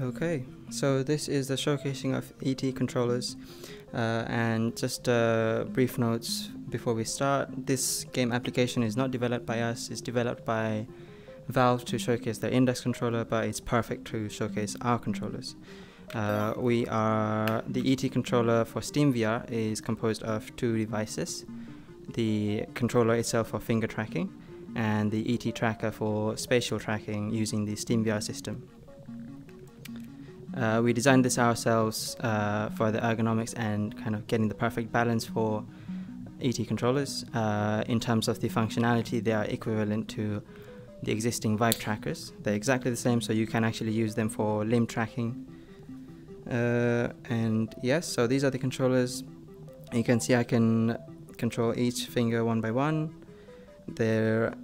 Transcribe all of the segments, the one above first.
Okay, so this is the showcasing of etee controllers uh, and just uh, brief notes before we start. This game application is not developed by us, it's developed by Valve to showcase their index controller, but it's perfect to showcase our controllers. Uh, we are the etee controller for SteamVR is composed of two devices the controller itself for finger tracking and the etee tracker for spatial tracking using the SteamVR system. Uh, we designed this ourselves uh, for the ergonomics and kind of getting the perfect balance for etee controllers. Uh, in terms of the functionality, they are equivalent to the existing Vive trackers. They're exactly the same, so you can actually use them for limb tracking. Uh, and yes, so these are the controllers. You can see I can control each finger one by one. They're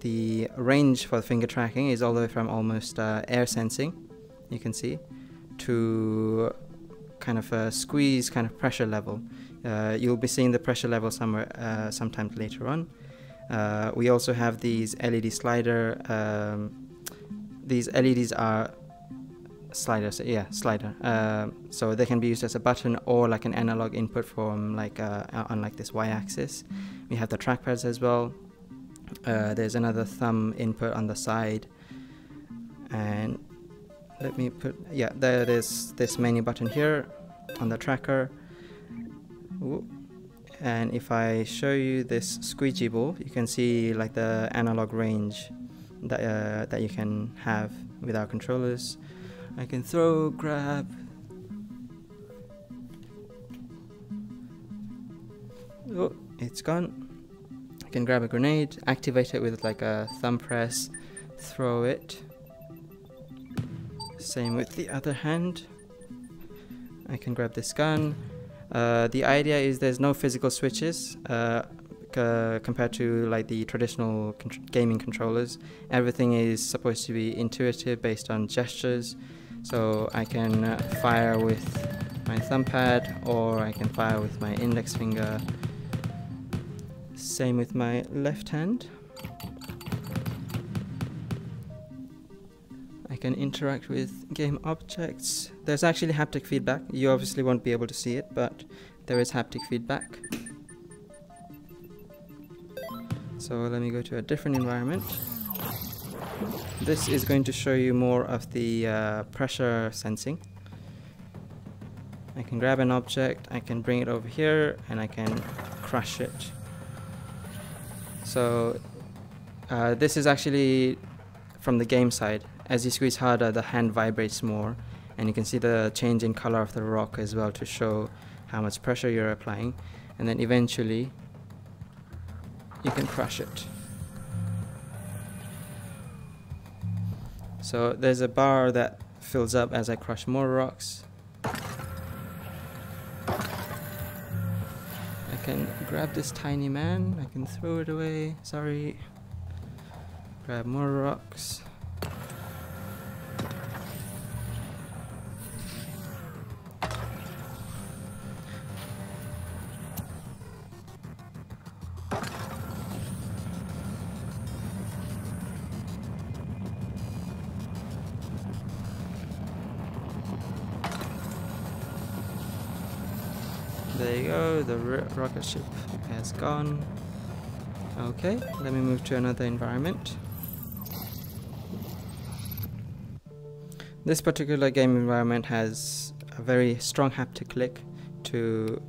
the range for finger tracking is all the way from almost uh, air sensing you can see, to kind of a squeeze kind of pressure level. Uh, you'll be seeing the pressure level somewhere uh, sometime later on. Uh, we also have these LED slider. Um, these LEDs are sliders, yeah, slider. Uh, so they can be used as a button or like an analog input from like uh, on like this y-axis. We have the trackpads as well. Uh, there's another thumb input on the side, and let me put yeah there is this menu button here on the tracker. And if I show you this squeegee ball you can see like the analog range that, uh, that you can have with our controllers. I can throw grab. Oh it's gone. I can grab a grenade activate it with like a thumb press throw it same with the other hand. I can grab this gun. Uh, the idea is there's no physical switches uh, compared to like the traditional con gaming controllers. Everything is supposed to be intuitive based on gestures. So I can uh, fire with my thumb pad or I can fire with my index finger. Same with my left hand. Can interact with game objects. There's actually haptic feedback. You obviously won't be able to see it, but there is haptic feedback. So let me go to a different environment. This is going to show you more of the uh, pressure sensing. I can grab an object, I can bring it over here, and I can crush it. So uh, this is actually from the game side. As you squeeze harder, the hand vibrates more, and you can see the change in color of the rock as well to show how much pressure you're applying. And then eventually, you can crush it. So there's a bar that fills up as I crush more rocks. I can grab this tiny man, I can throw it away, sorry. Grab more rocks. There you go, the rocket ship has gone. Okay, let me move to another environment. This particular game environment has a very strong haptic click to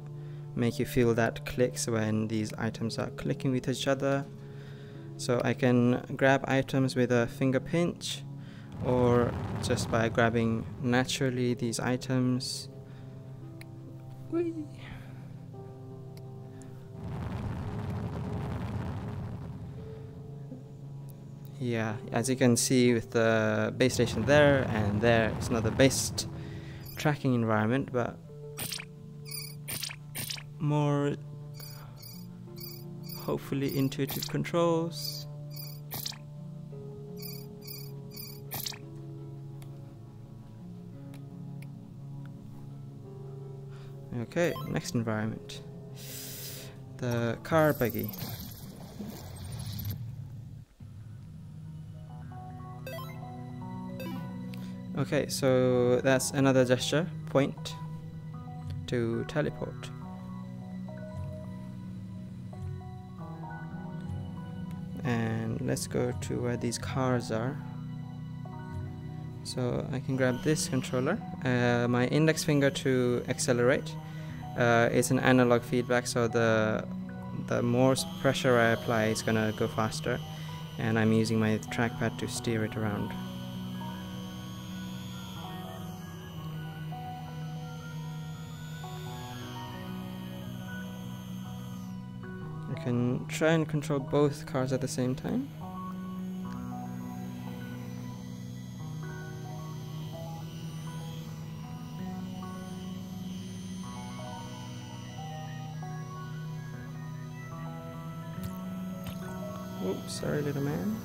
make you feel that clicks when these items are clicking with each other. So I can grab items with a finger pinch or just by grabbing naturally these items. Whee! Yeah, as you can see with the base station there and there, it's not the best tracking environment, but more hopefully intuitive controls. Okay, next environment. The car buggy. Okay, so that's another gesture, point to teleport. And let's go to where these cars are. So I can grab this controller, uh, my index finger to accelerate. Uh, it's an analog feedback, so the the more pressure I apply, it's gonna go faster. And I'm using my trackpad to steer it around. I can try and control both cars at the same time. Oops, sorry little man.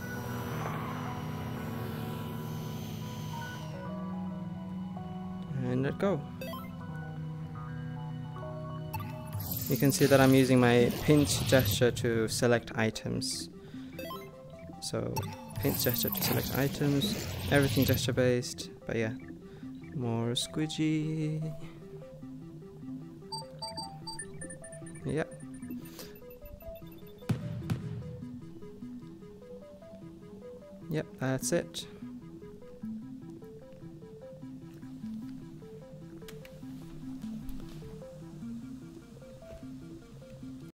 And let go. You can see that I'm using my pinch gesture to select items. So, pinch gesture to select items, everything gesture based, but yeah, more squidgy. Yep. Yep, that's it.